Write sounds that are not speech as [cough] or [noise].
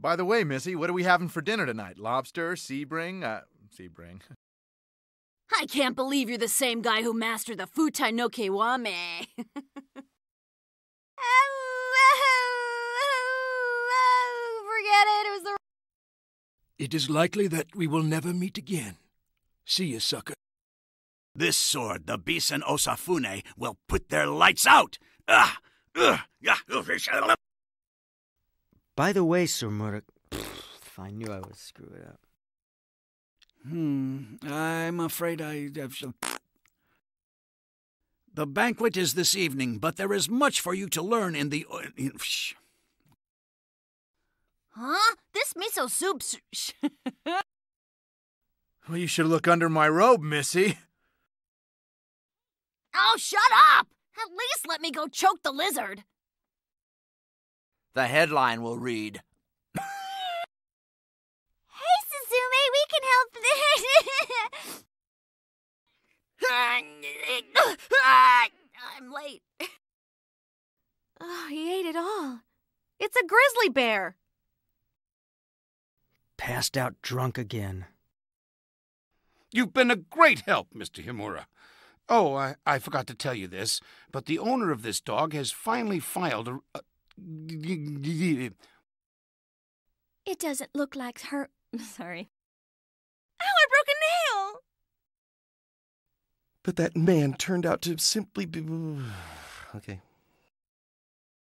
By the way, Missy, what are we having for dinner tonight? Lobster, Sebring, uh, Sebring. [laughs] I can't believe you're the same guy who mastered the Futae no Kiwami. [laughs] Forget it. It was the. It is likely that we will never meet again. See you, sucker. This sword, the Bizen Osafune, will put their lights out! Ah! Ugh! Ugh! By the way, Sir Murdoch, if I knew I would screw it up. Hmm, I'm afraid I have. some. The banquet is this evening, but there is much for you to learn in the. In, Huh? This miso soup. s- [laughs] Well, you should look under my robe, Missy. Oh, shut up! At least let me go choke the lizard. The headline will read Hey, Suzume, we can help. This [laughs] I'm late. Oh, he ate it all. It's a grizzly bear. Passed out drunk again. You've been a great help, Mr. Himura. Oh, I, I forgot to tell you this, but the owner of this dog has finally filed a. a It doesn't look like her. [laughs] Sorry. Ow, I broke a nail! But that man turned out to simply be. [sighs] Okay.